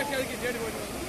அதுக்கு தேடி போயிட்டு